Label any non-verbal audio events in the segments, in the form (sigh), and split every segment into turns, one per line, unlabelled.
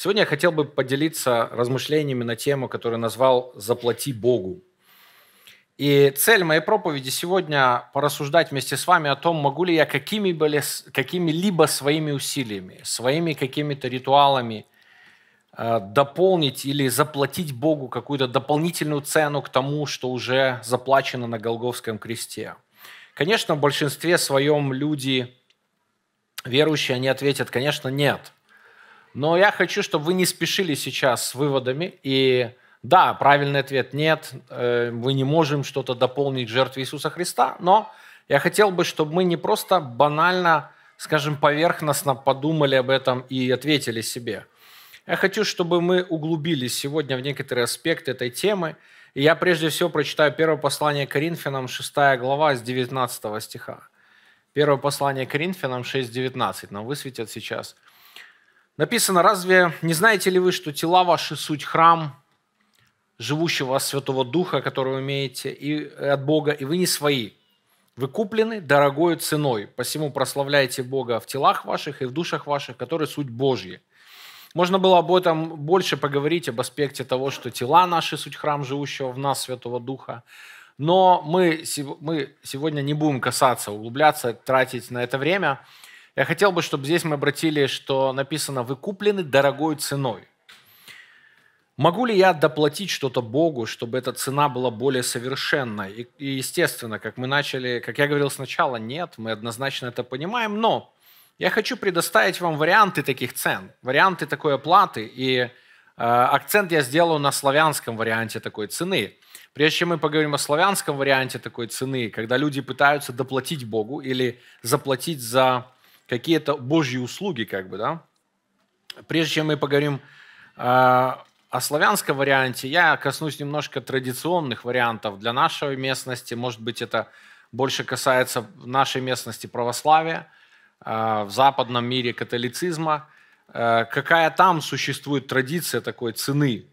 Сегодня я хотел бы поделиться размышлениями на тему, которую назвал «Заплати Богу». И цель моей проповеди сегодня порассуждать вместе с вами о том, могу ли я какими-либо какими своими усилиями, своими какими-то ритуалами э, дополнить или заплатить Богу какую-то дополнительную цену к тому, что уже заплачено на Голговском кресте. Конечно, в большинстве своем люди, верующие, они ответят, конечно, нет – но я хочу, чтобы вы не спешили сейчас с выводами. И да, правильный ответ – нет, э, мы не можем что-то дополнить жертве Иисуса Христа, но я хотел бы, чтобы мы не просто банально, скажем, поверхностно подумали об этом и ответили себе. Я хочу, чтобы мы углубились сегодня в некоторые аспекты этой темы. И я прежде всего прочитаю первое послание Коринфянам, 6 глава, с 19 стиха. Первое послание Коринфянам 6.19 нам высветят сейчас – Написано, разве не знаете ли вы, что тела ваши суть храм живущего Святого Духа, который вы имеете и от Бога, и вы не свои. Вы куплены дорогой ценой, посему прославляйте Бога в телах ваших и в душах ваших, которые суть Божьи. Можно было об этом больше поговорить, об аспекте того, что тела наши суть храм живущего в нас Святого Духа. Но мы, мы сегодня не будем касаться, углубляться, тратить на это время – я хотел бы, чтобы здесь мы обратили, что написано «Вы куплены дорогой ценой». Могу ли я доплатить что-то Богу, чтобы эта цена была более совершенной? И, и естественно, как мы начали, как я говорил сначала, нет, мы однозначно это понимаем, но я хочу предоставить вам варианты таких цен, варианты такой оплаты, и э, акцент я сделаю на славянском варианте такой цены. Прежде чем мы поговорим о славянском варианте такой цены, когда люди пытаются доплатить Богу или заплатить за какие-то божьи услуги, как бы, да. Прежде чем мы поговорим э, о славянском варианте, я коснусь немножко традиционных вариантов для нашей местности. Может быть, это больше касается нашей местности православия, э, в западном мире католицизма. Э, какая там существует традиция такой цены?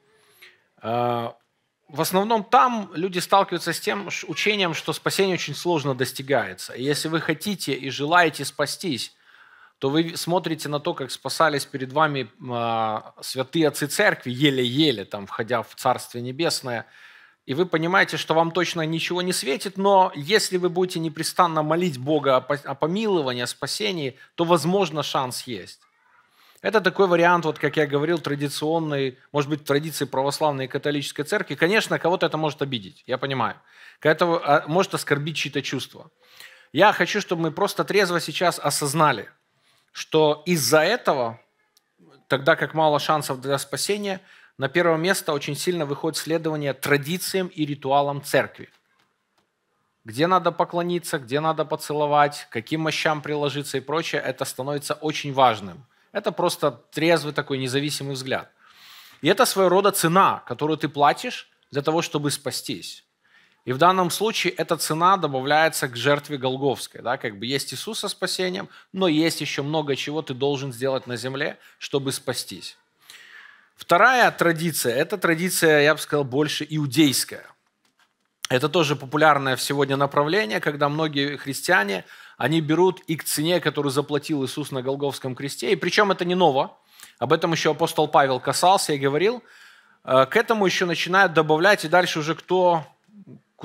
В основном там люди сталкиваются с тем учением, что спасение очень сложно достигается. И если вы хотите и желаете спастись, то вы смотрите на то, как спасались перед вами а, святые отцы церкви, еле-еле, там, входя в Царствие Небесное, и вы понимаете, что вам точно ничего не светит, но если вы будете непрестанно молить Бога о помиловании, о спасении, то, возможно, шанс есть. Это такой вариант, вот как я говорил, традиционный, может быть, традиции православной и католической церкви. Конечно, кого-то это может обидеть, я понимаю. Это а, может оскорбить чьи-то чувства. Я хочу, чтобы мы просто трезво сейчас осознали – что из-за этого, тогда как мало шансов для спасения, на первое место очень сильно выходит следование традициям и ритуалам церкви. Где надо поклониться, где надо поцеловать, каким мощам приложиться и прочее, это становится очень важным. Это просто трезвый такой независимый взгляд. И это своего рода цена, которую ты платишь для того, чтобы спастись. И в данном случае эта цена добавляется к жертве Голговской. Да? Как бы есть Иисус со спасением, но есть еще много чего ты должен сделать на земле, чтобы спастись. Вторая традиция – это традиция, я бы сказал, больше иудейская. Это тоже популярное сегодня направление, когда многие христиане, они берут и к цене, которую заплатил Иисус на Голговском кресте, и причем это не ново, об этом еще апостол Павел касался и говорил, э, к этому еще начинают добавлять, и дальше уже кто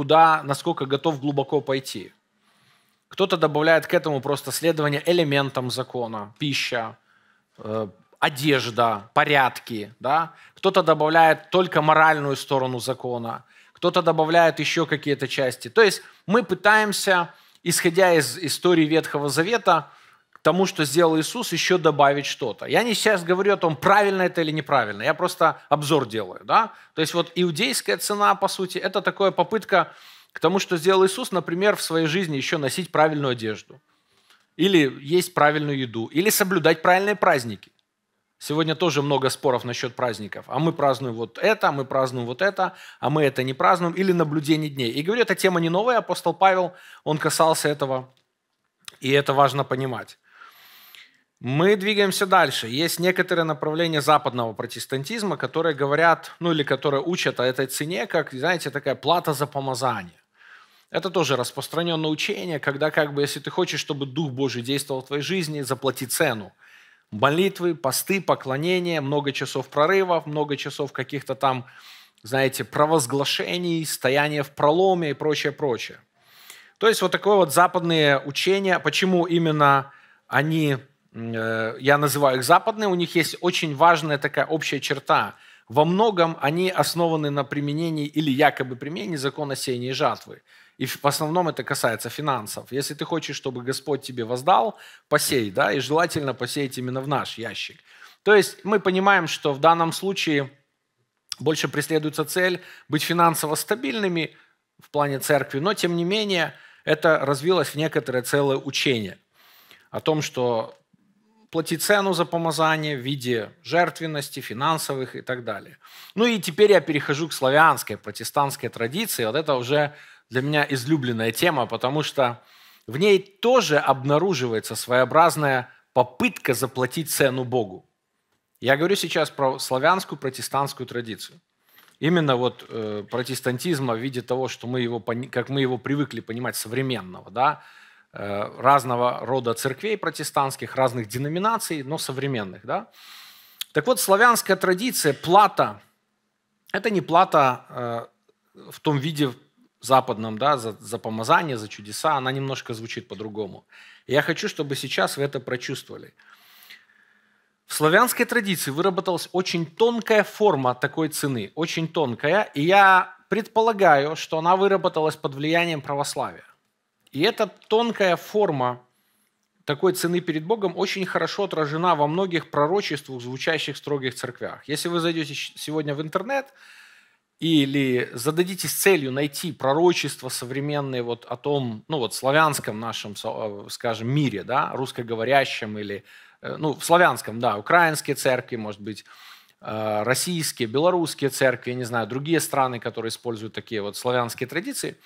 куда, насколько готов глубоко пойти. Кто-то добавляет к этому просто следование элементам закона, пища, э, одежда, порядки. Да? Кто-то добавляет только моральную сторону закона, кто-то добавляет еще какие-то части. То есть мы пытаемся, исходя из истории Ветхого Завета, тому, что сделал Иисус, еще добавить что-то. Я не сейчас говорю о том, правильно это или неправильно, я просто обзор делаю. Да? То есть вот иудейская цена, по сути, это такая попытка к тому, что сделал Иисус, например, в своей жизни еще носить правильную одежду, или есть правильную еду, или соблюдать правильные праздники. Сегодня тоже много споров насчет праздников. А мы празднуем вот это, мы празднуем вот это, а мы это не празднуем, или наблюдение дней. И говорю, эта тема не новая, апостол Павел, он касался этого, и это важно понимать. Мы двигаемся дальше. Есть некоторые направления западного протестантизма, которые говорят, ну или которые учат о этой цене, как, знаете, такая плата за помазание. Это тоже распространенное учение, когда как бы, если ты хочешь, чтобы Дух Божий действовал в твоей жизни, заплати цену. молитвы, посты, поклонения, много часов прорывов, много часов каких-то там, знаете, провозглашений, стояния в проломе и прочее, прочее. То есть вот такое вот западные учения. Почему именно они, я называю их западные, у них есть очень важная такая общая черта. Во многом они основаны на применении или якобы применении закона сеяния и жатвы. И в основном это касается финансов. Если ты хочешь, чтобы Господь тебе воздал, посей, да, и желательно посеять именно в наш ящик. То есть мы понимаем, что в данном случае больше преследуется цель быть финансово стабильными в плане церкви, но тем не менее это развилось в некоторое целое учение о том, что платить цену за помазание в виде жертвенности, финансовых и так далее. Ну и теперь я перехожу к славянской, протестантской традиции. Вот это уже для меня излюбленная тема, потому что в ней тоже обнаруживается своеобразная попытка заплатить цену Богу. Я говорю сейчас про славянскую протестантскую традицию. Именно вот э, протестантизма в виде того, что мы его, как мы его привыкли понимать современного, да, разного рода церквей протестантских, разных деноминаций, но современных, да. Так вот, славянская традиция, плата, это не плата э, в том виде, западном, да, за, за помазание, за чудеса, она немножко звучит по-другому. я хочу, чтобы сейчас вы это прочувствовали. В славянской традиции выработалась очень тонкая форма такой цены, очень тонкая, и я предполагаю, что она выработалась под влиянием православия. И эта тонкая форма такой цены перед Богом очень хорошо отражена во многих пророчествах, звучащих в строгих церквях. Если вы зайдете сегодня в интернет, или зададитесь целью найти пророчество современные вот о том, ну вот славянском нашем, э, скажем, мире, да, русскоговорящем или, э, ну, в славянском, да, украинские церкви, может быть, э, российские, белорусские церкви, я не знаю, другие страны, которые используют такие вот славянские традиции,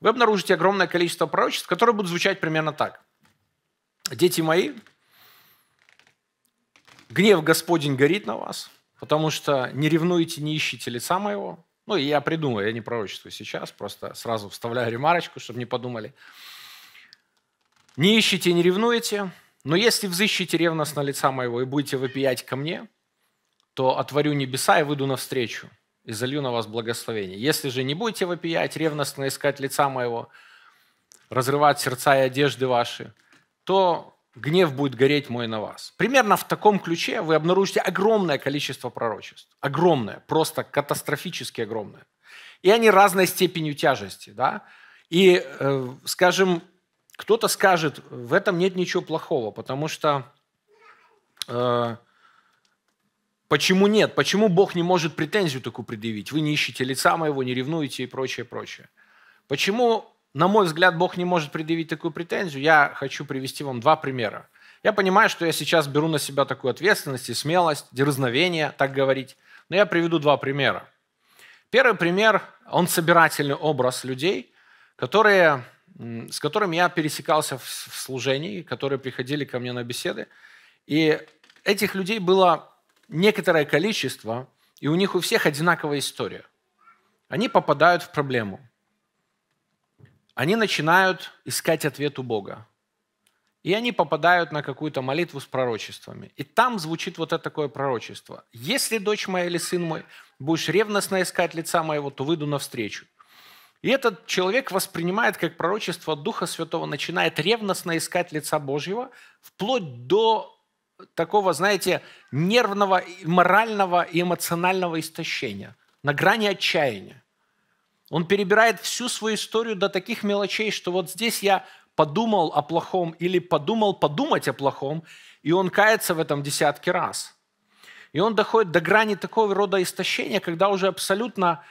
вы обнаружите огромное количество пророчеств, которые будут звучать примерно так. «Дети мои, гнев Господень горит на вас, потому что не ревнуете, не ищите лица моего, ну, я придумаю, я не пророчествую сейчас, просто сразу вставляю ремарочку, чтобы не подумали. Не ищите, не ревнуете, но если взыщите ревностно лица моего и будете вопиять ко мне, то отворю небеса и выйду навстречу и залью на вас благословение. Если же не будете вопиять, ревностно искать лица моего, разрывать сердца и одежды ваши, то гнев будет гореть мой на вас. Примерно в таком ключе вы обнаружите огромное количество пророчеств. Огромное, просто катастрофически огромное. И они разной степенью тяжести. Да? И, э, скажем, кто-то скажет, в этом нет ничего плохого, потому что э, почему нет? Почему Бог не может претензию такую предъявить? Вы не ищете лица моего, не ревнуете и прочее, прочее. Почему на мой взгляд, Бог не может предъявить такую претензию. Я хочу привести вам два примера. Я понимаю, что я сейчас беру на себя такую ответственность и смелость, дерзновение, так говорить. Но я приведу два примера. Первый пример, он собирательный образ людей, которые, с которыми я пересекался в служении, которые приходили ко мне на беседы. И этих людей было некоторое количество, и у них у всех одинаковая история. Они попадают в проблему – они начинают искать ответ у Бога. И они попадают на какую-то молитву с пророчествами. И там звучит вот это такое пророчество. «Если, дочь моя или сын мой, будешь ревностно искать лица моего, то выйду навстречу». И этот человек воспринимает как пророчество Духа Святого, начинает ревностно искать лица Божьего, вплоть до такого, знаете, нервного, морального и эмоционального истощения, на грани отчаяния. Он перебирает всю свою историю до таких мелочей, что вот здесь я подумал о плохом или подумал подумать о плохом, и он кается в этом десятки раз. И он доходит до грани такого рода истощения, когда уже абсолютно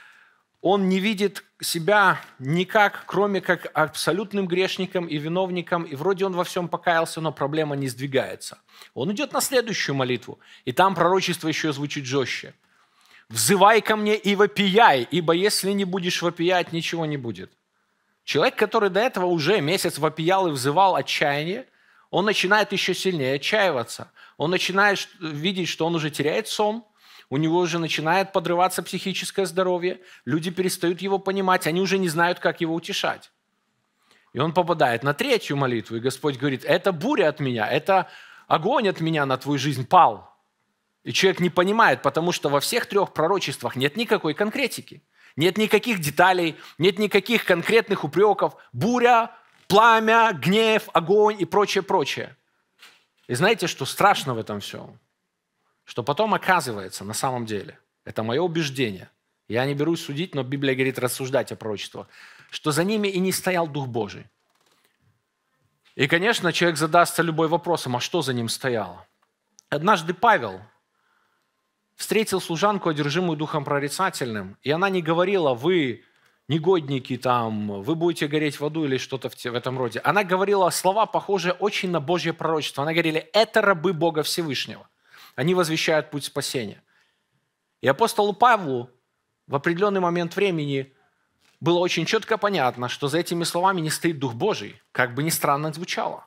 он не видит себя никак, кроме как абсолютным грешником и виновником, и вроде он во всем покаялся, но проблема не сдвигается. Он идет на следующую молитву, и там пророчество еще звучит жестче – «Взывай ко мне и вопияй, ибо если не будешь вопиять, ничего не будет». Человек, который до этого уже месяц вопиял и взывал отчаяние, он начинает еще сильнее отчаиваться. Он начинает видеть, что он уже теряет сон, у него уже начинает подрываться психическое здоровье, люди перестают его понимать, они уже не знают, как его утешать. И он попадает на третью молитву, и Господь говорит, это буря от меня, это огонь от меня на твою жизнь пал. И человек не понимает, потому что во всех трех пророчествах нет никакой конкретики. Нет никаких деталей, нет никаких конкретных упреков. Буря, пламя, гнев, огонь и прочее, прочее. И знаете, что страшно в этом всем? Что потом оказывается на самом деле, это мое убеждение, я не берусь судить, но Библия говорит рассуждать о пророчествах, что за ними и не стоял Дух Божий. И, конечно, человек задастся любой вопросом, а что за ним стояло? Однажды Павел встретил служанку, одержимую духом прорицательным, и она не говорила, вы негодники там, вы будете гореть в аду или что-то в этом роде. Она говорила слова, похожие очень на Божье пророчество. Она говорила, это рабы Бога Всевышнего. Они возвещают путь спасения. И апостолу Павлу в определенный момент времени было очень четко понятно, что за этими словами не стоит Дух Божий, как бы ни странно звучало.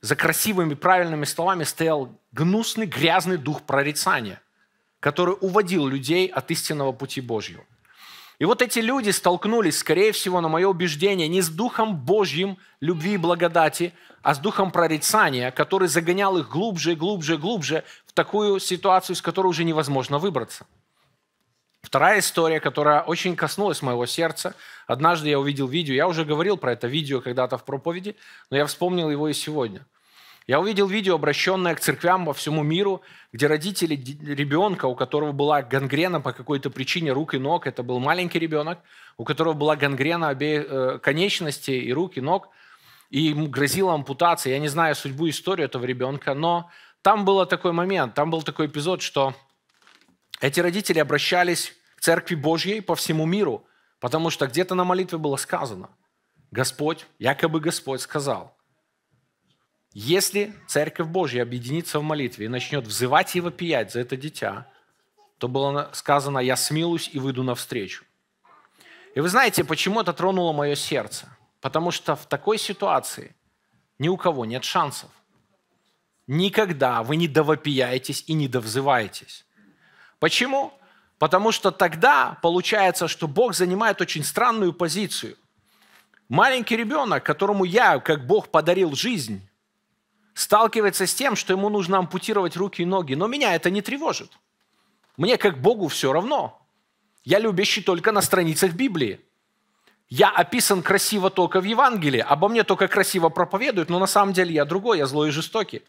За красивыми, правильными словами стоял гнусный, грязный дух прорицания, который уводил людей от истинного пути Божьего. И вот эти люди столкнулись, скорее всего, на мое убеждение, не с Духом Божьим любви и благодати, а с Духом прорицания, который загонял их глубже и глубже и глубже в такую ситуацию, из которой уже невозможно выбраться. Вторая история, которая очень коснулась моего сердца. Однажды я увидел видео, я уже говорил про это видео когда-то в проповеди, но я вспомнил его и сегодня – я увидел видео, обращенное к церквям во всему миру, где родители ребенка, у которого была гангрена по какой-то причине рук и ног, это был маленький ребенок, у которого была гангрена обеих э, конечностей и рук, и ног, и ему грозила ампутация. Я не знаю судьбу, историю этого ребенка, но там был такой момент, там был такой эпизод, что эти родители обращались к Церкви Божьей по всему миру, потому что где-то на молитве было сказано, Господь, якобы Господь сказал, если Церковь Божья объединится в молитве и начнет взывать и вопиять за это дитя, то было сказано, я смилусь и выйду навстречу. И вы знаете, почему это тронуло мое сердце? Потому что в такой ситуации ни у кого нет шансов. Никогда вы не довопияетесь и не довзываетесь. Почему? Потому что тогда получается, что Бог занимает очень странную позицию. Маленький ребенок, которому я, как Бог, подарил жизнь, сталкивается с тем, что ему нужно ампутировать руки и ноги. Но меня это не тревожит. Мне как Богу все равно. Я любящий только на страницах Библии. Я описан красиво только в Евангелии, обо мне только красиво проповедуют, но на самом деле я другой, я злой и жестокий.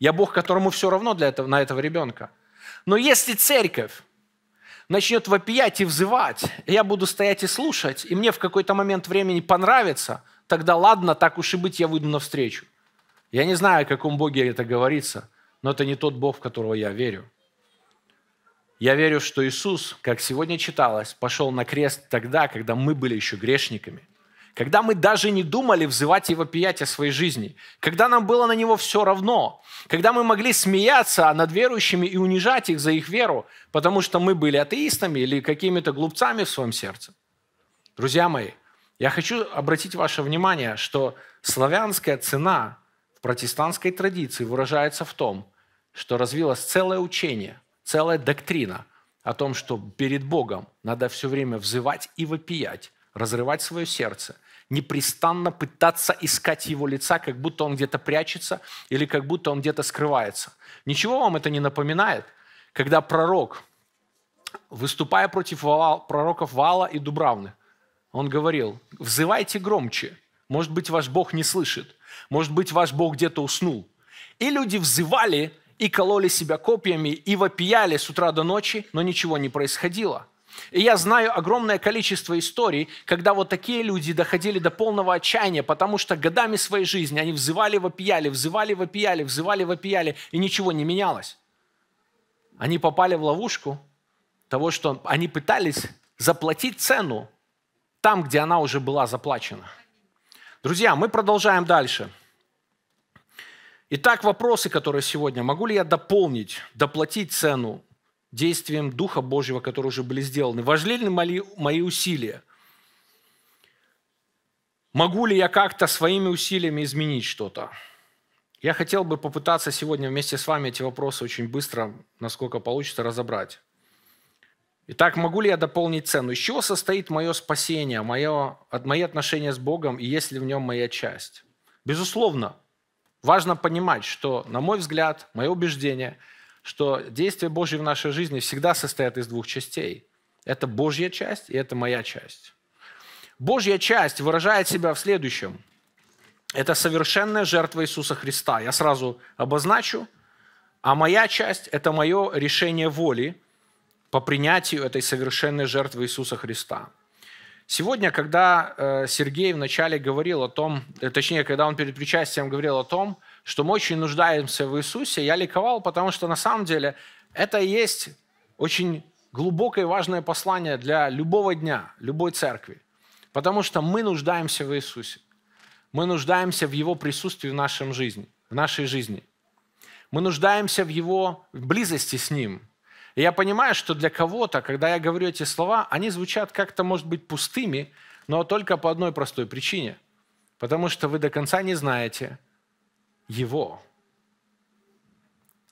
Я Бог, которому все равно для этого, на этого ребенка. Но если церковь начнет вопиять и взывать, я буду стоять и слушать, и мне в какой-то момент времени понравится, тогда ладно, так уж и быть, я выйду навстречу. Я не знаю, о каком Боге это говорится, но это не тот Бог, в которого я верю. Я верю, что Иисус, как сегодня читалось, пошел на крест тогда, когда мы были еще грешниками. Когда мы даже не думали взывать и вопиять о своей жизни. Когда нам было на Него все равно. Когда мы могли смеяться над верующими и унижать их за их веру, потому что мы были атеистами или какими-то глупцами в своем сердце. Друзья мои, я хочу обратить ваше внимание, что славянская цена протестантской традиции выражается в том, что развилось целое учение, целая доктрина о том, что перед Богом надо все время взывать и вопиять, разрывать свое сердце, непрестанно пытаться искать его лица, как будто он где-то прячется или как будто он где-то скрывается. Ничего вам это не напоминает, когда пророк, выступая против пророков Вала и Дубравны, он говорил, взывайте громче, может быть, ваш Бог не слышит, может быть, ваш Бог где-то уснул. И люди взывали и кололи себя копьями, и вопияли с утра до ночи, но ничего не происходило. И я знаю огромное количество историй, когда вот такие люди доходили до полного отчаяния, потому что годами своей жизни они взывали, вопияли, взывали, вопияли, взывали, вопияли, и ничего не менялось. Они попали в ловушку того, что они пытались заплатить цену там, где она уже была заплачена – Друзья, мы продолжаем дальше. Итак, вопросы, которые сегодня. Могу ли я дополнить, доплатить цену действием Духа Божьего, которые уже были сделаны? Важны ли мои, мои усилия? Могу ли я как-то своими усилиями изменить что-то? Я хотел бы попытаться сегодня вместе с вами эти вопросы очень быстро, насколько получится, разобрать. Итак, могу ли я дополнить цену? Из чего состоит мое спасение, мое, мои отношения с Богом, и есть ли в нем моя часть? Безусловно, важно понимать, что, на мой взгляд, мое убеждение, что действия Божьи в нашей жизни всегда состоят из двух частей. Это Божья часть и это моя часть. Божья часть выражает себя в следующем. Это совершенная жертва Иисуса Христа. Я сразу обозначу. А моя часть – это мое решение воли по принятию этой совершенной жертвы Иисуса Христа. Сегодня, когда э, Сергей вначале говорил о том, э, точнее, когда он перед причастием говорил о том, что мы очень нуждаемся в Иисусе, я ликовал, потому что на самом деле это и есть очень глубокое и важное послание для любого дня, любой церкви. Потому что мы нуждаемся в Иисусе. Мы нуждаемся в Его присутствии в, нашем жизни, в нашей жизни. Мы нуждаемся в Его близости с Ним – и я понимаю, что для кого-то, когда я говорю эти слова, они звучат как-то, может быть, пустыми, но только по одной простой причине. Потому что вы до конца не знаете Его.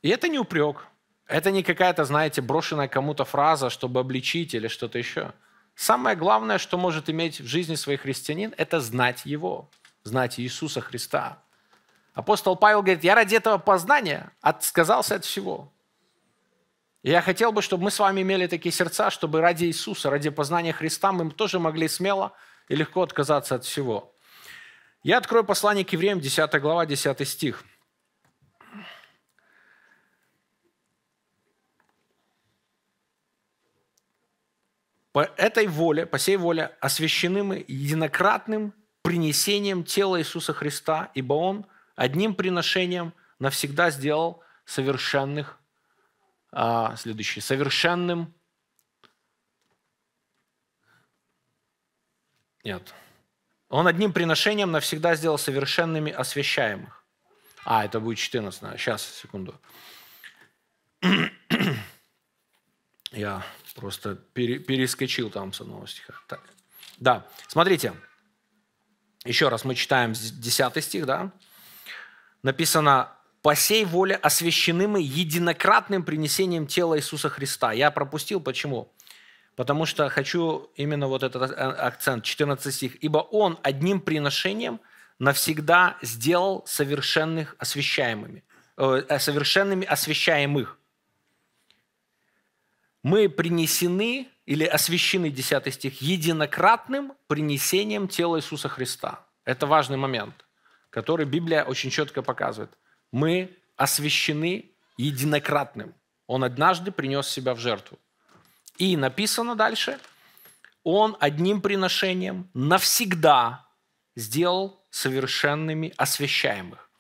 И это не упрек. Это не какая-то, знаете, брошенная кому-то фраза, чтобы обличить или что-то еще. Самое главное, что может иметь в жизни своих христианин, это знать Его, знать Иисуса Христа. Апостол Павел говорит, я ради этого познания отказался от всего. Я хотел бы, чтобы мы с вами имели такие сердца, чтобы ради Иисуса, ради познания Христа мы тоже могли смело и легко отказаться от всего. Я открою послание к евреям, 10 глава, 10 стих. По этой воле, по сей воле освящены мы единократным принесением тела Иисуса Христа, ибо Он одним приношением навсегда сделал совершенных а, следующий. Совершенным. Нет. Он одним приношением навсегда сделал совершенными освящаемых. А, это будет 14. Сейчас, секунду. (clears throat) Я просто пере, перескочил там с одного стиха. Так. Да, смотрите. Еще раз мы читаем 10 стих, да? Написано, по сей воле освящены мы единократным принесением тела Иисуса Христа. Я пропустил, почему? Потому что хочу именно вот этот акцент, 14 стих. «Ибо Он одним приношением навсегда сделал совершенных освящаемыми, э, совершенными освящаемых». Мы принесены или освящены, 10 стих, единократным принесением тела Иисуса Христа. Это важный момент, который Библия очень четко показывает – мы освящены единократным. Он однажды принес себя в жертву. И написано дальше, он одним приношением навсегда сделал совершенными освящаемых.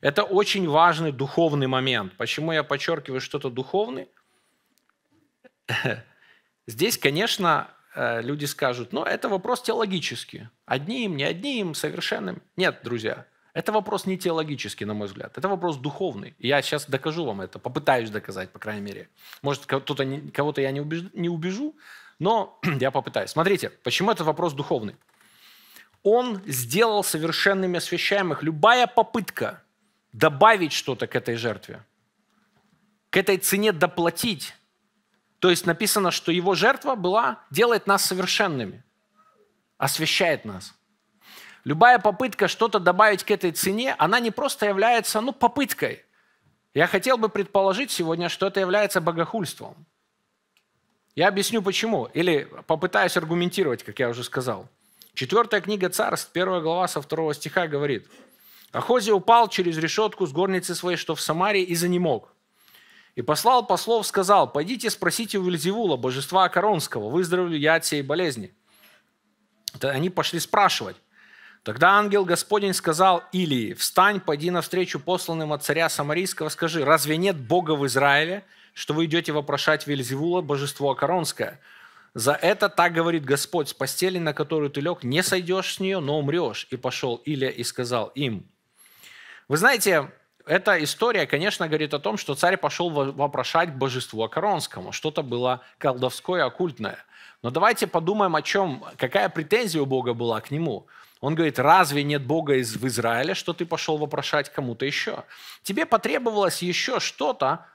Это очень важный духовный момент. Почему я подчеркиваю что-то духовный? (laughs) Здесь, конечно, э, люди скажут, но это вопрос теологический. Одним, не одним, совершенным. Нет, друзья – это вопрос не теологический, на мой взгляд. Это вопрос духовный. я сейчас докажу вам это, попытаюсь доказать, по крайней мере. Может, кто-то, кого-то я не убежу, не убежу, но (clears throat) я попытаюсь. Смотрите, почему это вопрос духовный? Он сделал совершенными освящаемых. Любая попытка добавить что-то к этой жертве, к этой цене доплатить, то есть написано, что его жертва была, делает нас совершенными, освящает нас. Любая попытка что-то добавить к этой цене, она не просто является ну, попыткой. Я хотел бы предположить сегодня, что это является богохульством. Я объясню почему, или попытаюсь аргументировать, как я уже сказал. Четвертая книга Царств, первая глава со второго стиха говорит, «Ахози упал через решетку с горницы своей, что в Самарии, и занемог. И послал послов, сказал, пойдите спросите у Вельзевула, божества Акаронского, выздоровлю я от сей болезни». Это они пошли спрашивать. Тогда ангел Господень сказал Илии, «Встань, пойди навстречу посланным от царя Самарийского, скажи, разве нет Бога в Израиле, что вы идете вопрошать Вельзевула, божество Акаронское? За это так говорит Господь, с постели, на которую ты лег, не сойдешь с нее, но умрешь». И пошел Илия и сказал им. Вы знаете, эта история, конечно, говорит о том, что царь пошел вопрошать божеству Акаронскому. Что-то было колдовское, оккультное. Но давайте подумаем о чем, какая претензия у Бога была к нему – он говорит, разве нет Бога из, в Израиле, что ты пошел вопрошать кому-то еще? Тебе потребовалось еще что-то,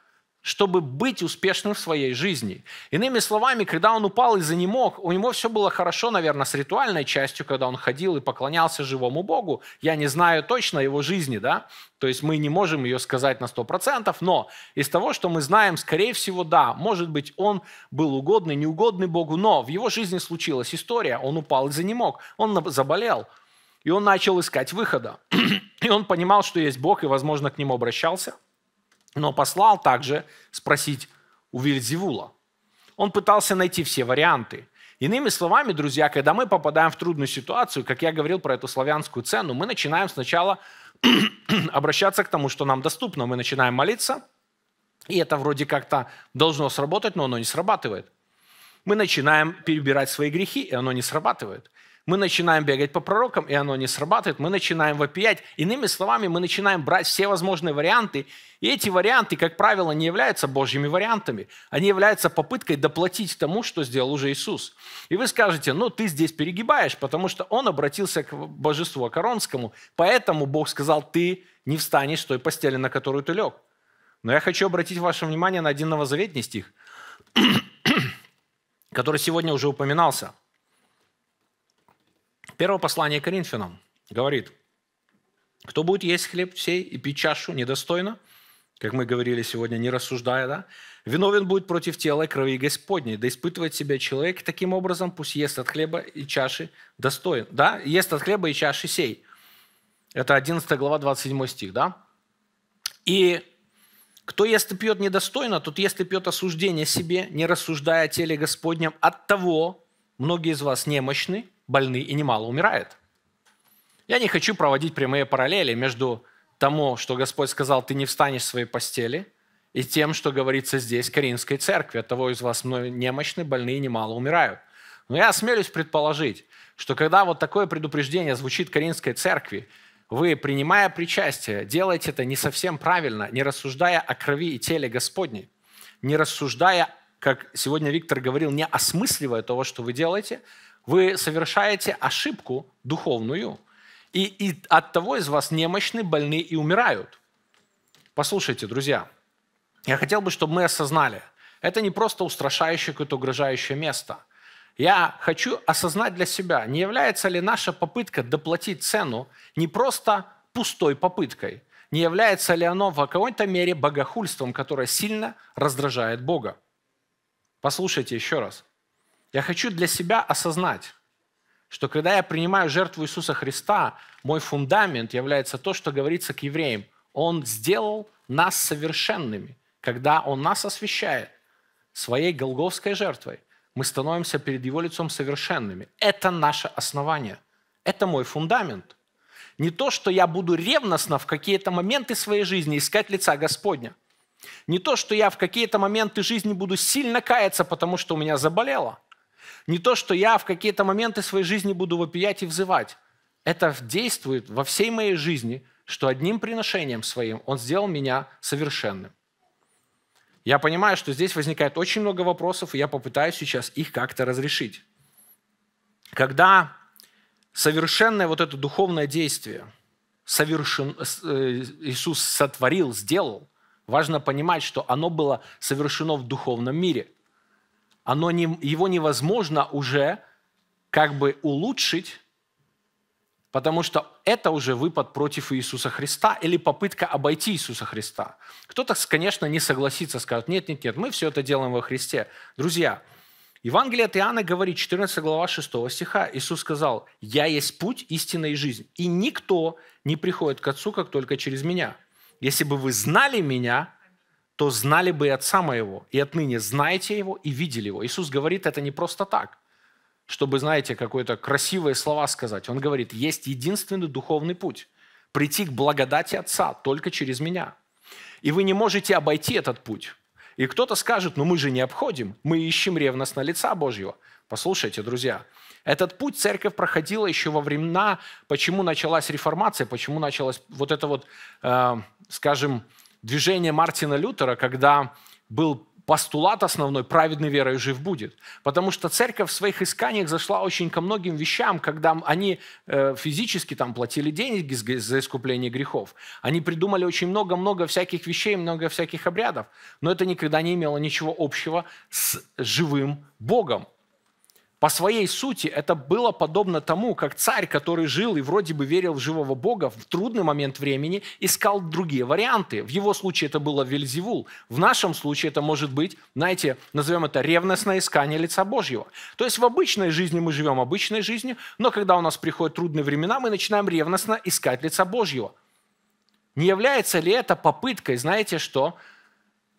чтобы быть успешным в своей жизни. Иными словами, когда он упал и занемог, у него все было хорошо, наверное, с ритуальной частью, когда он ходил и поклонялся живому Богу. Я не знаю точно его жизни, да, то есть мы не можем ее сказать на 100%, но из того, что мы знаем, скорее всего, да, может быть, он был угодный, неугодный Богу, но в его жизни случилась история, он упал и занемог, он заболел, и он начал искать выхода. (clears throat) И он понимал, что есть Бог, и, возможно, к нему обращался – но послал также спросить у Вильзевула. Он пытался найти все варианты. Иными словами, друзья, когда мы попадаем в трудную ситуацию, как я говорил про эту славянскую цену, мы начинаем сначала (clears throat) обращаться к тому, что нам доступно. Мы начинаем молиться, и это вроде как-то должно сработать, но оно не срабатывает. Мы начинаем перебирать свои грехи, и оно не срабатывает. Мы начинаем бегать по пророкам, и оно не срабатывает. Мы начинаем вопиять. Иными словами, мы начинаем брать все возможные варианты. И эти варианты, как правило, не являются Божьими вариантами. Они являются попыткой доплатить тому, что сделал уже Иисус. И вы скажете, ну ты здесь перегибаешь, потому что он обратился к божеству Акаронскому. Поэтому Бог сказал, ты не встанешь с той постели, на которую ты лег. Но я хочу обратить ваше внимание на один новозаветний стих, (clears throat) который сегодня уже упоминался – Первое послание Коринфянам говорит, кто будет есть хлеб сей и пить чашу недостойно, как мы говорили сегодня, не рассуждая, да, виновен будет против тела и крови Господней, да испытывает себя человек таким образом, пусть ест от хлеба и чаши достоин. Да, ест от хлеба и чаши сей. Это 11 глава, 27 стих, да? И кто ест и пьет недостойно, тот ест и пьет осуждение себе, не рассуждая о теле Господнем. От того многие из вас немощны, больны и немало умирает. Я не хочу проводить прямые параллели между тому, что Господь сказал, ты не встанешь в своей постели, и тем, что говорится здесь, Каринской церкви. От того из вас немощны, больные немало умирают. Но я осмелюсь предположить, что когда вот такое предупреждение звучит Каринской церкви, вы, принимая причастие, делаете это не совсем правильно, не рассуждая о крови и теле Господней, не рассуждая, как сегодня Виктор говорил, не осмысливая того, что вы делаете, вы совершаете ошибку духовную, и, и от того из вас немощны, больны и умирают. Послушайте, друзья, я хотел бы, чтобы мы осознали, это не просто устрашающее какое-то угрожающее место. Я хочу осознать для себя, не является ли наша попытка доплатить цену не просто пустой попыткой, не является ли оно в какой-то мере богохульством, которое сильно раздражает Бога. Послушайте еще раз. Я хочу для себя осознать, что когда я принимаю жертву Иисуса Христа, мой фундамент является то, что говорится к евреям. Он сделал нас совершенными. Когда Он нас освящает своей голговской жертвой, мы становимся перед Его лицом совершенными. Это наше основание. Это мой фундамент. Не то, что я буду ревностно в какие-то моменты своей жизни искать лица Господня. Не то, что я в какие-то моменты жизни буду сильно каяться, потому что у меня заболело. Не то, что я в какие-то моменты своей жизни буду вопиять и взывать. Это действует во всей моей жизни, что одним приношением своим Он сделал меня совершенным. Я понимаю, что здесь возникает очень много вопросов, и я попытаюсь сейчас их как-то разрешить. Когда совершенное вот это духовное действие совершен, э, Иисус сотворил, сделал, важно понимать, что оно было совершено в духовном мире – оно не, его невозможно уже как бы улучшить, потому что это уже выпад против Иисуса Христа или попытка обойти Иисуса Христа. Кто-то, конечно, не согласится, скажет, нет, нет, нет, мы все это делаем во Христе. Друзья, Евангелие от Иоанна говорит, 14 глава 6 стиха, Иисус сказал, «Я есть путь, истина и жизнь, и никто не приходит к Отцу, как только через Меня. Если бы вы знали Меня, то знали бы и Отца Моего, и отныне знаете Его и видели Его. Иисус говорит это не просто так, чтобы, знаете, какое-то красивые слова сказать. Он говорит, есть единственный духовный путь – прийти к благодати Отца только через меня. И вы не можете обойти этот путь. И кто-то скажет, ну мы же не обходим, мы ищем ревностно лица Божьего. Послушайте, друзья, этот путь церковь проходила еще во времена, почему началась реформация, почему началось вот это вот, э, скажем, движение Мартина Лютера, когда был постулат основной «праведный верой жив будет». Потому что церковь в своих исканиях зашла очень ко многим вещам, когда они э, физически там платили деньги за искупление грехов. Они придумали очень много-много всяких вещей, много всяких обрядов. Но это никогда не имело ничего общего с живым Богом. По своей сути это было подобно тому, как царь, который жил и вроде бы верил в живого Бога, в трудный момент времени искал другие варианты. В его случае это было Вельзевул. В нашем случае это может быть, знаете, назовем это ревностное искание лица Божьего. То есть в обычной жизни мы живем обычной жизнью, но когда у нас приходят трудные времена, мы начинаем ревностно искать лица Божьего. Не является ли это попыткой, знаете что,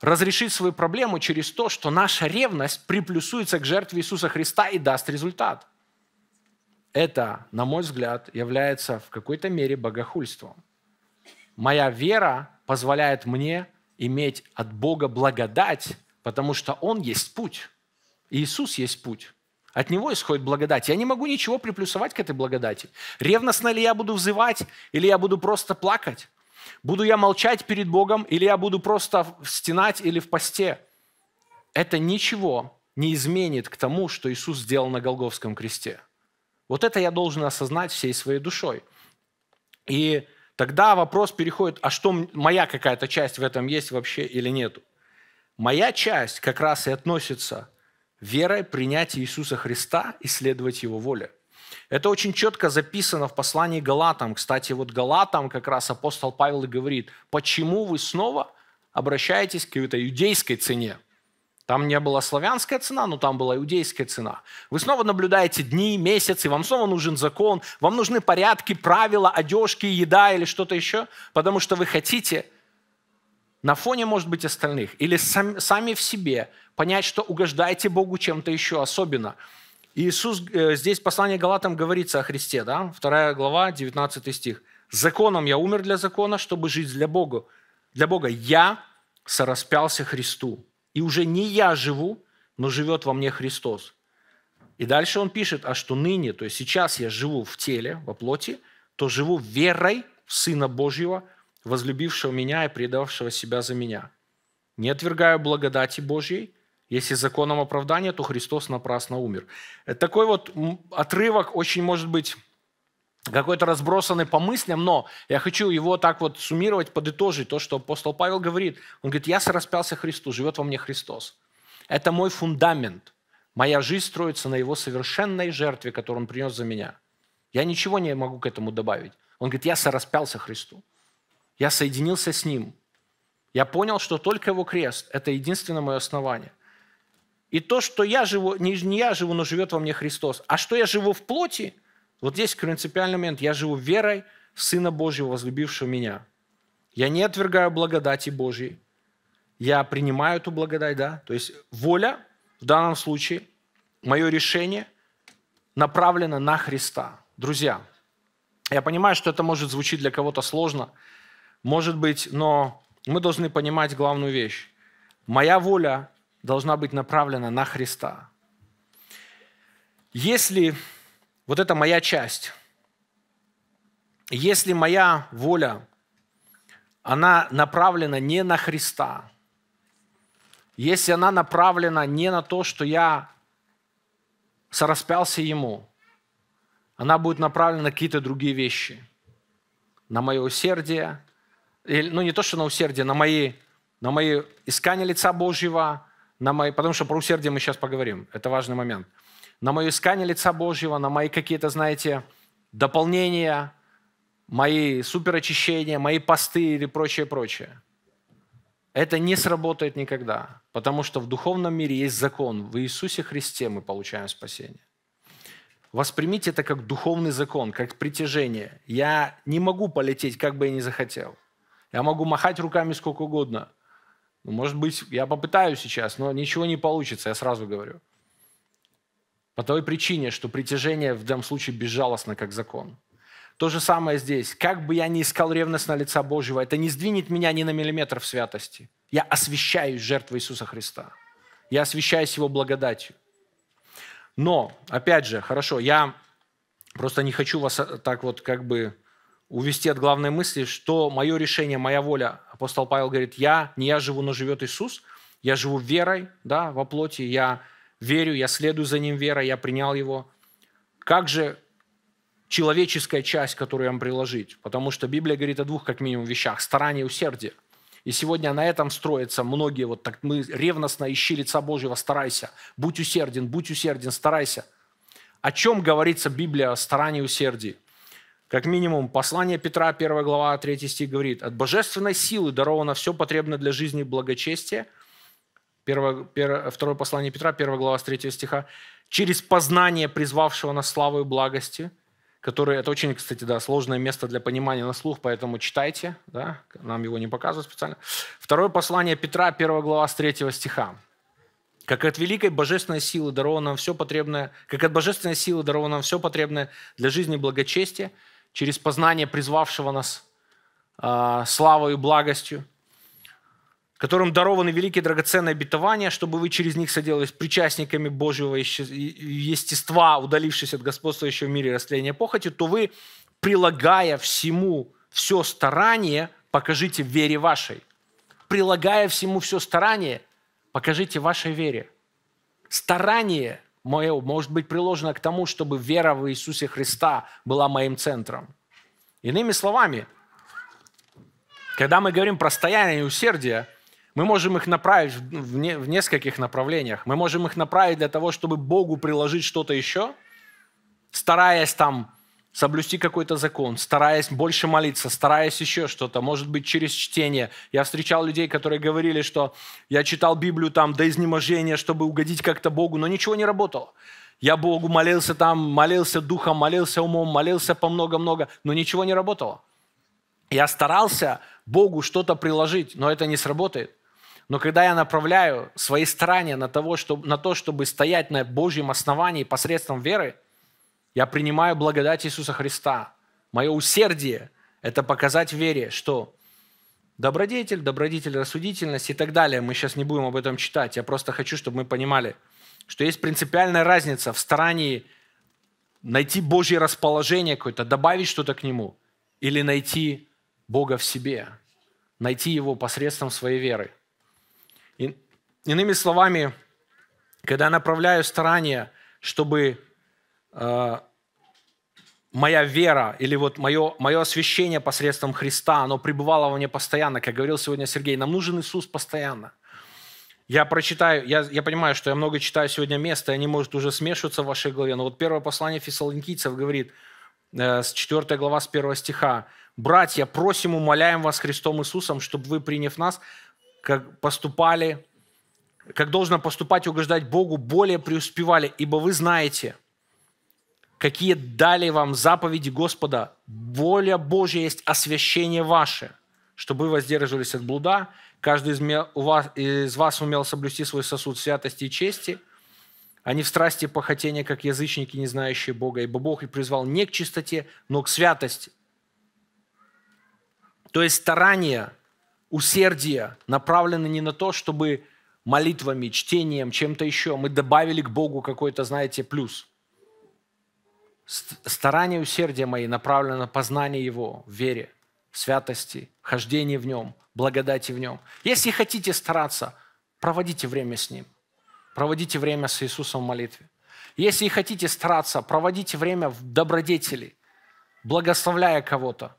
разрешить свою проблему через то, что наша ревность приплюсуется к жертве Иисуса Христа и даст результат. Это, на мой взгляд, является в какой-то мере богохульством. Моя вера позволяет мне иметь от Бога благодать, потому что Он есть путь. Иисус есть путь. От Него исходит благодать. Я не могу ничего приплюсовать к этой благодати. Ревностно ли я буду взывать, или я буду просто плакать? Буду я молчать перед Богом, или я буду просто стенать или в посте? Это ничего не изменит к тому, что Иисус сделал на Голговском кресте. Вот это я должен осознать всей своей душой. И тогда вопрос переходит, а что моя какая-то часть в этом есть вообще или нету? Моя часть как раз и относится верой принять Иисуса Христа и следовать Его воле. Это очень четко записано в послании Галатам. Кстати, вот Галатам как раз апостол Павел и говорит, почему вы снова обращаетесь к этой иудейской цене? Там не была славянская цена, но там была иудейская цена. Вы снова наблюдаете дни, месяцы, вам снова нужен закон, вам нужны порядки, правила, одежки, еда или что-то еще, потому что вы хотите на фоне, может быть, остальных или сами в себе понять, что угождаете Богу чем-то еще особенно – Иисус, э, здесь послание Галатам говорится о Христе, да? 2 глава, 19 стих. «Законом я умер для закона, чтобы жить для Бога. Для Бога я сораспялся Христу. И уже не я живу, но живет во мне Христос». И дальше он пишет, а что ныне, то есть сейчас я живу в теле, во плоти, то живу верой в Сына Божьего, возлюбившего меня и предавшего себя за меня. Не отвергаю благодати Божьей, если законом оправдания, то Христос напрасно умер. Это такой вот отрывок очень может быть какой-то разбросанный по мыслям, но я хочу его так вот суммировать, подытожить то, что апостол Павел говорит. Он говорит, я сораспялся Христу, живет во мне Христос. Это мой фундамент. Моя жизнь строится на его совершенной жертве, которую он принес за меня. Я ничего не могу к этому добавить. Он говорит, я сораспялся Христу. Я соединился с Ним. Я понял, что только Его крест – это единственное мое основание – и то, что я живу, не, я живу, но живет во мне Христос, а что я живу в плоти, вот здесь принципиальный момент, я живу верой в Сына Божьего, возлюбившего меня. Я не отвергаю благодати Божьей, я принимаю эту благодать, да, то есть воля в данном случае, мое решение направлено на Христа. Друзья, я понимаю, что это может звучить для кого-то сложно, может быть, но мы должны понимать главную вещь. Моя воля должна быть направлена на Христа. Если вот это моя часть, если моя воля, она направлена не на Христа, если она направлена не на то, что я сораспялся Ему, она будет направлена на какие-то другие вещи. На мое усердие, ну не то, что на усердие, на мои, на мои искания лица Божьего, на мои, потому что про усердие мы сейчас поговорим, это важный момент, на мое искание лица Божьего, на мои какие-то, знаете, дополнения, мои суперочищения, мои посты или прочее, прочее. Это не сработает никогда, потому что в духовном мире есть закон. В Иисусе Христе мы получаем спасение. Воспримите это как духовный закон, как притяжение. Я не могу полететь, как бы я ни захотел. Я могу махать руками сколько угодно – ну, может быть, я попытаюсь сейчас, но ничего не получится, я сразу говорю. По той причине, что притяжение в данном случае безжалостно, как закон. То же самое здесь. Как бы я ни искал ревность на лица Божьего, это не сдвинет меня ни на миллиметр в святости. Я освящаюсь жертвой Иисуса Христа. Я освящаюсь Его благодатью. Но, опять же, хорошо, я просто не хочу вас э, так вот как бы увести от главной мысли, что мое решение, моя воля, апостол Павел говорит, я, не я живу, но живет Иисус. Я живу верой, да, во плоти, я верю, я следую за Ним верой, я принял Его. Как же человеческая часть, которую вам приложить? Потому что Библия говорит о двух, как минимум, вещах. Старание и усердие. И сегодня на этом строятся многие, вот так мы ревностно ищи лица Божьего, старайся. Будь усерден, будь усерден, старайся. О чем говорится Библия о старании и усердии? Как минимум, послание Петра, 1 глава, 3 стих говорит, «От божественной силы даровано все потребное для жизни и благочестия». Первое, первое, второе послание Петра, 1 глава, с 3 стиха. «Через познание призвавшего нас славу и благости» который, это очень, кстати, да, сложное место для понимания на слух, поэтому читайте, да, нам его не показывают специально. Второе послание Петра, 1 глава, с 3 стиха. Как от великой божественной силы даровано нам все потребное, как от божественной силы даровано нам все потребное для жизни и благочестия, через познание призвавшего нас э, славой и благостью, которым дарованы великие драгоценные обетования, чтобы вы через них соделались причастниками Божьего естества, удалившись от господствующего в мире растления похоти, то вы, прилагая всему все старание, покажите вере вашей. Прилагая всему все старание, покажите вашей вере. Старание мое может быть приложено к тому, чтобы вера в Иисусе Христа была моим центром. Иными словами, когда мы говорим про стояние и усердие, мы можем их направить в, не, в нескольких направлениях. Мы можем их направить для того, чтобы Богу приложить что-то еще, стараясь там соблюсти какой-то закон, стараясь больше молиться, стараясь еще что-то, может быть, через чтение. Я встречал людей, которые говорили, что я читал Библию там до изнеможения, чтобы угодить как-то Богу, но ничего не работало. Я Богу молился там, молился духом, молился умом, молился по много-много, но ничего не работало. Я старался Богу что-то приложить, но это не сработает. Но когда я направляю свои старания на, того, чтобы, на то, чтобы стоять на Божьем основании посредством веры, я принимаю благодать Иисуса Христа. Мое усердие – это показать вере, что добродетель, добродетель, рассудительность и так далее. Мы сейчас не будем об этом читать. Я просто хочу, чтобы мы понимали, что есть принципиальная разница в старании найти Божье расположение какое-то, добавить что-то к Нему, или найти Бога в себе, найти Его посредством своей веры – и, иными словами, когда я направляю старания, чтобы моя вера или вот мое, мое освящение посредством Христа, оно пребывало во мне постоянно, как говорил сегодня Сергей, нам нужен Иисус постоянно. Я прочитаю, я, я понимаю, что я много читаю сегодня места, и они, может, уже смешиваться в вашей голове, но вот первое послание фессалоникийцев говорит, э, с 4 глава, с 1 стиха, «Братья, просим, умоляем вас Христом Иисусом, чтобы вы, приняв нас, как поступали, как должно поступать и угождать Богу, более преуспевали, ибо вы знаете, какие дали вам заповеди Господа. Воля Божья есть освящение ваше, чтобы вы воздерживались от блуда. Каждый из, вас, умел соблюсти свой сосуд святости и чести, а не в страсти похотения, как язычники, не знающие Бога. Ибо Бог и призвал не к чистоте, но к святости. То есть старание – усердие направлено не на то, чтобы молитвами, чтением, чем-то еще мы добавили к Богу какой-то, знаете, плюс. Старание усердия мои направлено на познание Его в вере, в святости, хождении в Нем, благодати в Нем. Если хотите стараться, проводите время с Ним. Проводите время с Иисусом в молитве. Если хотите стараться, проводите время в добродетели, благословляя кого-то,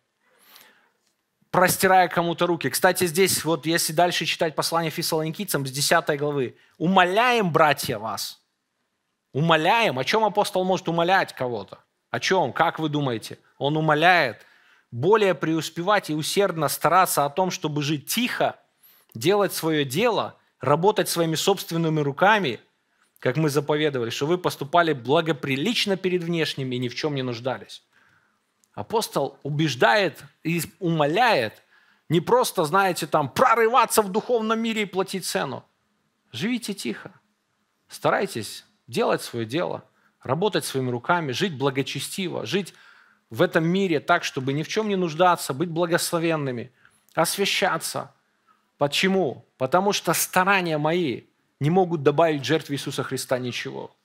простирая кому-то руки. Кстати, здесь, вот если дальше читать послание фессалоникийцам с 10 главы, «Умоляем, братья, вас». Умоляем. О чем апостол может умолять кого-то? О чем? Как вы думаете? Он умоляет более преуспевать и усердно стараться о том, чтобы жить тихо, делать свое дело, работать своими собственными руками, как мы заповедовали, что вы поступали благоприлично перед внешними и ни в чем не нуждались. Апостол убеждает и умоляет не просто, знаете, там прорываться в духовном мире и платить цену. Живите тихо. Старайтесь делать свое дело, работать своими руками, жить благочестиво, жить в этом мире так, чтобы ни в чем не нуждаться, быть благословенными, освящаться. Почему? Потому что старания мои не могут добавить жертве Иисуса Христа ничего.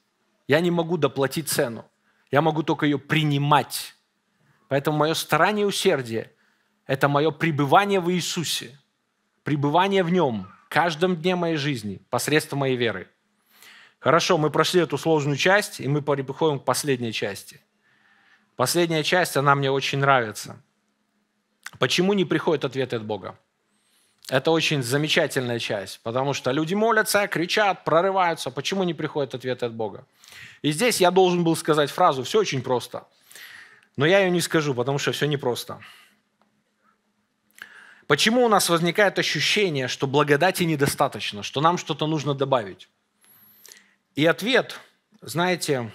Я не могу доплатить цену. Я могу только ее принимать Поэтому мое старание и усердие – это мое пребывание в Иисусе, пребывание в Нем, каждом дне моей жизни посредством моей веры. Хорошо, мы прошли эту сложную часть, и мы переходим к последней части. Последняя часть, она мне очень нравится. Почему не приходят ответы от Бога? Это очень замечательная часть, потому что люди молятся, кричат, прорываются. Почему не приходят ответы от Бога? И здесь я должен был сказать фразу «все очень просто». Но я ее не скажу, потому что все непросто. Почему у нас возникает ощущение, что благодати недостаточно, что нам что-то нужно добавить? И ответ, знаете,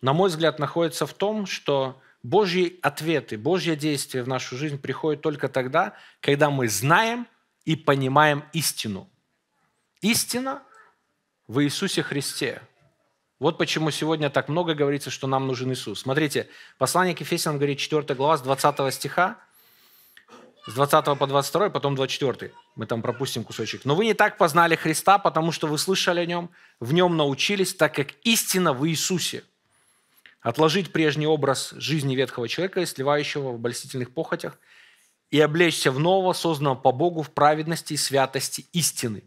на мой взгляд, находится в том, что Божьи ответы, Божье действие в нашу жизнь приходит только тогда, когда мы знаем и понимаем истину. Истина в Иисусе Христе. Вот почему сегодня так много говорится, что нам нужен Иисус. Смотрите, послание к Ефесянам говорит 4 глава с 20 стиха, с 20 по 22, потом 24. Мы там пропустим кусочек. «Но вы не так познали Христа, потому что вы слышали о Нем, в Нем научились, так как истина в Иисусе. Отложить прежний образ жизни ветхого человека, сливающего в обольстительных похотях, и облечься в нового, созданного по Богу в праведности и святости истины.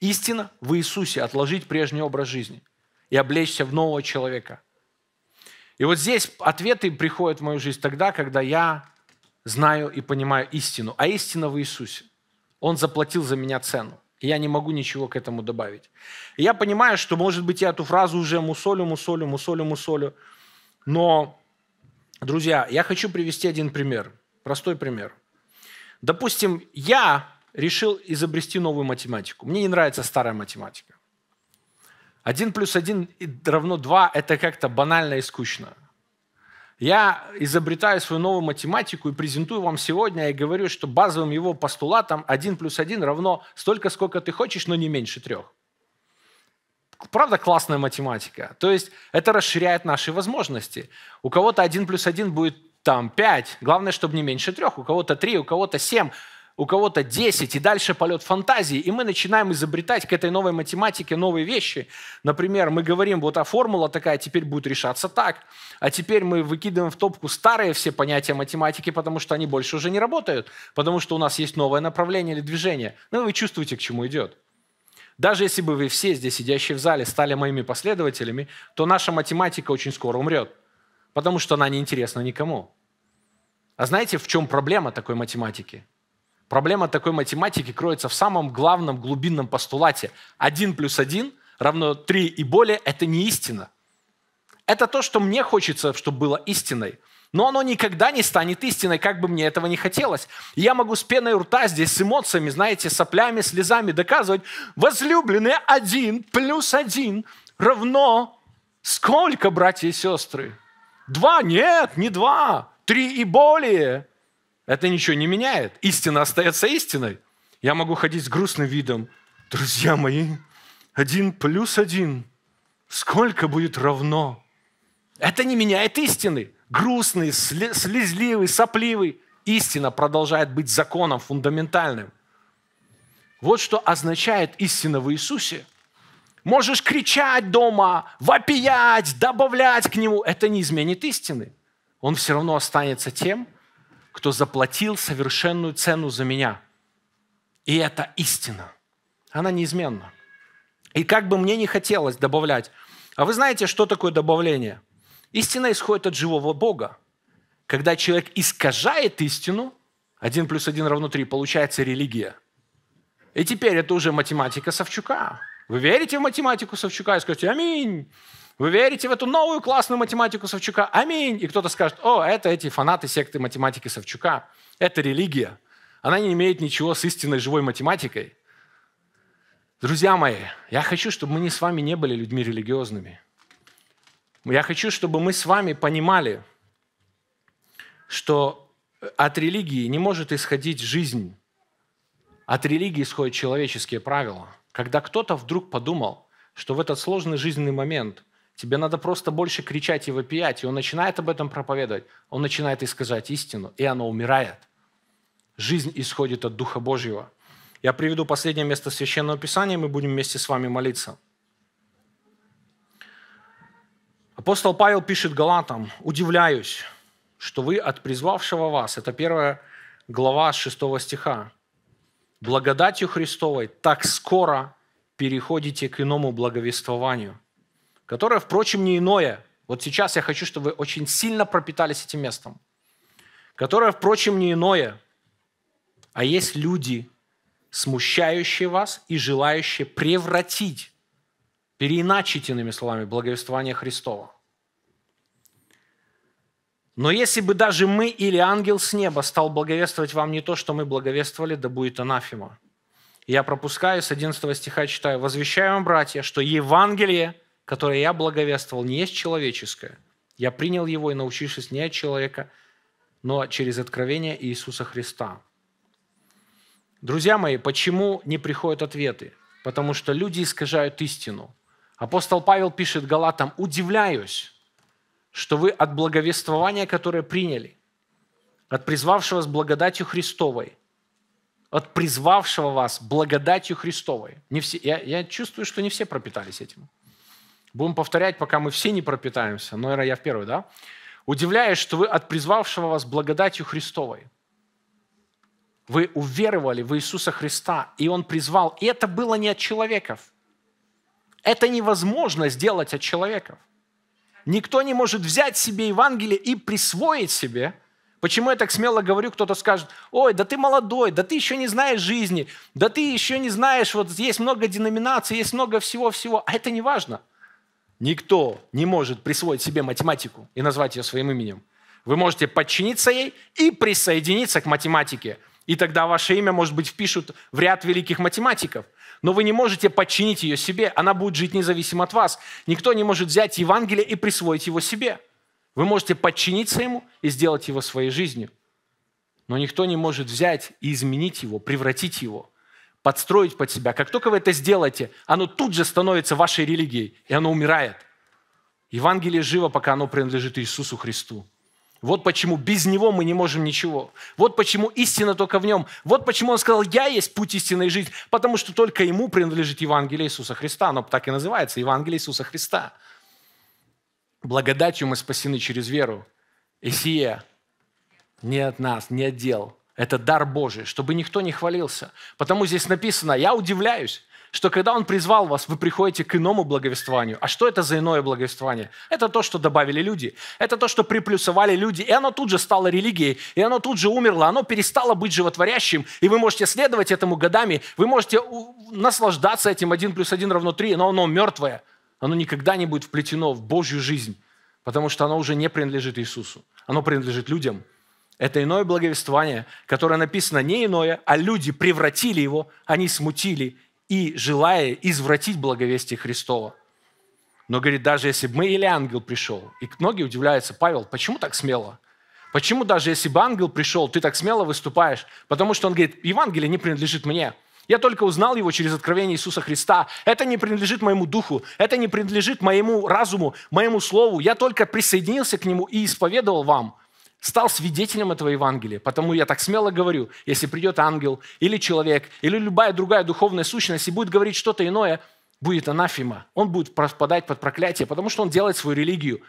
Истина в Иисусе, отложить прежний образ жизни и облечься в нового человека. И вот здесь ответы приходят в мою жизнь тогда, когда я знаю и понимаю истину. А истина в Иисусе. Он заплатил за меня цену. И я не могу ничего к этому добавить. И я понимаю, что, может быть, я эту фразу уже мусолю, мусолю, мусолю, мусолю. Но, друзья, я хочу привести один пример. Простой пример. Допустим, я решил изобрести новую математику. Мне не нравится старая математика. Один плюс один равно два – это как-то банально и скучно. Я изобретаю свою новую математику и презентую вам сегодня и говорю, что базовым его постулатом 1 плюс 1 равно столько, сколько ты хочешь, но не меньше трех. Правда, классная математика. То есть это расширяет наши возможности. У кого-то 1 плюс 1 будет там 5. Главное, чтобы не меньше трех. У кого-то 3, у кого-то 7 у кого-то 10, и дальше полет фантазии, и мы начинаем изобретать к этой новой математике новые вещи. Например, мы говорим, вот а формула такая теперь будет решаться так, а теперь мы выкидываем в топку старые все понятия математики, потому что они больше уже не работают, потому что у нас есть новое направление или движение. Ну, вы чувствуете, к чему идет. Даже если бы вы все здесь, сидящие в зале, стали моими последователями, то наша математика очень скоро умрет, потому что она не интересна никому. А знаете, в чем проблема такой математики? Проблема такой математики кроется в самом главном глубинном постулате. 1 плюс 1 равно 3 и более – это не истина. Это то, что мне хочется, чтобы было истиной. Но оно никогда не станет истиной, как бы мне этого не хотелось. я могу с пеной рта здесь, с эмоциями, знаете, соплями, слезами доказывать, возлюбленные 1 плюс 1 равно сколько, братья и сестры? Два? Нет, не два. Три и более это ничего не меняет. Истина остается истиной. Я могу ходить с грустным видом. Друзья мои, один плюс один. Сколько будет равно? Это не меняет истины. Грустный, слезливый, сопливый. Истина продолжает быть законом фундаментальным. Вот что означает истина в Иисусе. Можешь кричать дома, вопиять, добавлять к Нему. Это не изменит истины. Он все равно останется тем, кто заплатил совершенную цену за меня. И это истина. Она неизменна. И как бы мне не хотелось добавлять, а вы знаете, что такое добавление? Истина исходит от живого Бога. Когда человек искажает истину, 1 плюс 1 равно 3, получается религия. И теперь это уже математика Савчука. Вы верите в математику Савчука и скажете «Аминь». Вы верите в эту новую классную математику Савчука? Аминь. И кто-то скажет, о, это эти фанаты секты математики Савчука. Это религия. Она не имеет ничего с истинной живой математикой. Друзья мои, я хочу, чтобы мы не с вами не были людьми религиозными. Я хочу, чтобы мы с вами понимали, что от религии не может исходить жизнь. От религии исходят человеческие правила. Когда кто-то вдруг подумал, что в этот сложный жизненный момент Тебе надо просто больше кричать и вопиять. И он начинает об этом проповедовать. Он начинает искажать истину, и оно умирает. Жизнь исходит от Духа Божьего. Я приведу последнее место Священного Писания, мы будем вместе с вами молиться. Апостол Павел пишет Галатам, «Удивляюсь, что вы от призвавшего вас». Это первая глава 6 стиха. благодатью Христовой так скоро переходите к иному благовествованию, которое, впрочем, не иное. Вот сейчас я хочу, чтобы вы очень сильно пропитались этим местом. Которое, впрочем, не иное, а есть люди, смущающие вас и желающие превратить, переиначить, иными словами, благовествование Христова. Но если бы даже мы или ангел с неба стал благовествовать вам не то, что мы благовествовали, да будет анафема. Я пропускаю с 11 стиха, читаю. «Возвещаю вам, братья, что Евангелие, которое я благовествовал, не есть человеческое. Я принял его и научившись не от человека, но через откровение Иисуса Христа». Друзья мои, почему не приходят ответы? Потому что люди искажают истину. Апостол Павел пишет Галатам, «Удивляюсь, что вы от благовествования, которое приняли, от призвавшего вас благодатью Христовой, от призвавшего вас благодатью Христовой. Не все, я, я чувствую, что не все пропитались этим. Будем повторять, пока мы все не пропитаемся. Но, наверное, я в первый, да? Удивляюсь, что вы от призвавшего вас благодатью Христовой. Вы уверовали в Иисуса Христа, и Он призвал. И это было не от человеков. Это невозможно сделать от человеков. Никто не может взять себе Евангелие и присвоить себе. Почему я так смело говорю, кто-то скажет, ой, да ты молодой, да ты еще не знаешь жизни, да ты еще не знаешь, вот есть много деноминаций, есть много всего-всего, а это не важно. Никто не может присвоить себе математику и назвать ее своим именем. Вы можете подчиниться ей и присоединиться к математике. И тогда ваше имя, может быть, впишут в ряд великих математиков – но вы не можете подчинить ее себе, она будет жить независимо от вас. Никто не может взять Евангелие и присвоить его себе. Вы можете подчиниться ему и сделать его своей жизнью. Но никто не может взять и изменить его, превратить его, подстроить под себя. Как только вы это сделаете, оно тут же становится вашей религией, и оно умирает. Евангелие живо, пока оно принадлежит Иисусу Христу. Вот почему без Него мы не можем ничего. Вот почему истина только в Нем. Вот почему Он сказал, я есть путь истины и жизнь, потому что только Ему принадлежит Евангелие Иисуса Христа. Оно так и называется, Евангелие Иисуса Христа. Благодатью мы спасены через веру. И сие не от нас, не от дел. Это дар Божий, чтобы никто не хвалился. Потому здесь написано, я удивляюсь, что когда Он призвал вас, вы приходите к иному благовествованию. А что это за иное благовествование? Это то, что добавили люди. Это то, что приплюсовали люди. И оно тут же стало религией, и оно тут же умерло, оно перестало быть животворящим. И вы можете следовать этому годами, вы можете наслаждаться этим один плюс один равно три, но оно мертвое. Оно никогда не будет вплетено в Божью жизнь, потому что оно уже не принадлежит Иисусу. Оно принадлежит людям. Это иное благовествование, которое написано не иное, а люди превратили его, они смутили и желая извратить благовестие Христова. Но, говорит, даже если бы мы или ангел пришел, и многие удивляются, Павел, почему так смело? Почему даже если бы ангел пришел, ты так смело выступаешь? Потому что он говорит, Евангелие не принадлежит мне. Я только узнал его через откровение Иисуса Христа. Это не принадлежит моему духу, это не принадлежит моему разуму, моему слову. Я только присоединился к нему и исповедовал вам стал свидетелем этого Евангелия. Потому я так смело говорю, если придет ангел или человек, или любая другая духовная сущность и будет говорить что-то иное, будет анафима. Он будет попадать под проклятие, потому что он делает свою религию.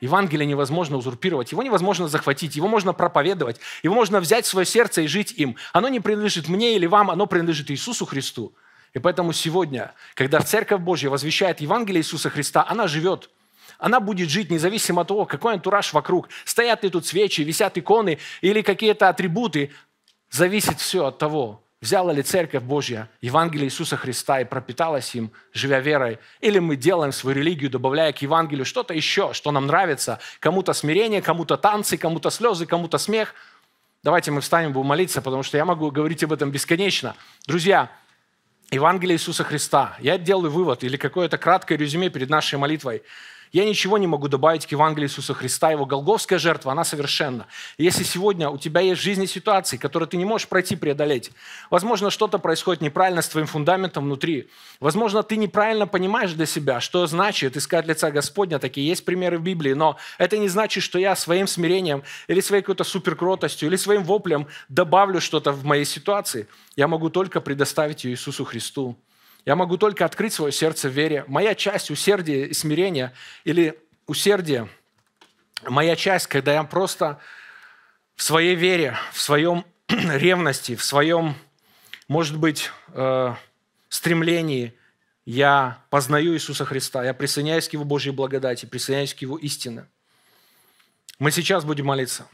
Евангелие невозможно узурпировать, его невозможно захватить, его можно проповедовать, его можно взять в свое сердце и жить им. Оно не принадлежит мне или вам, оно принадлежит Иисусу Христу. И поэтому сегодня, когда Церковь Божья возвещает Евангелие Иисуса Христа, она живет – она будет жить независимо от того, какой антураж вокруг. Стоят ли тут свечи, висят иконы или какие-то атрибуты. Зависит все от того, взяла ли Церковь Божья Евангелие Иисуса Христа и пропиталась им, живя верой, или мы делаем свою религию, добавляя к Евангелию что-то еще, что нам нравится. Кому-то смирение, кому-то танцы, кому-то слезы, кому-то смех. Давайте мы встанем, будем молиться, потому что я могу говорить об этом бесконечно. Друзья, Евангелие Иисуса Христа. Я делаю вывод или какое-то краткое резюме перед нашей молитвой. Я ничего не могу добавить к Евангелию Иисуса Христа. Его голговская жертва, она совершенна. если сегодня у тебя есть в жизни ситуации, которые ты не можешь пройти, преодолеть, возможно, что-то происходит неправильно с твоим фундаментом внутри. Возможно, ты неправильно понимаешь для себя, что значит искать лица Господня. Такие есть примеры в Библии. Но это не значит, что я своим смирением или своей какой-то суперкротостью или своим воплем добавлю что-то в моей ситуации. Я могу только предоставить ее Иисусу Христу. Я могу только открыть свое сердце в вере. Моя часть усердия и смирения или усердие, моя часть, когда я просто в своей вере, в своем (clears throat) ревности, в своем может быть, э, стремлении я познаю Иисуса Христа, я присоединяюсь к Его Божьей благодати, присоединяюсь к Его истине. Мы сейчас будем молиться.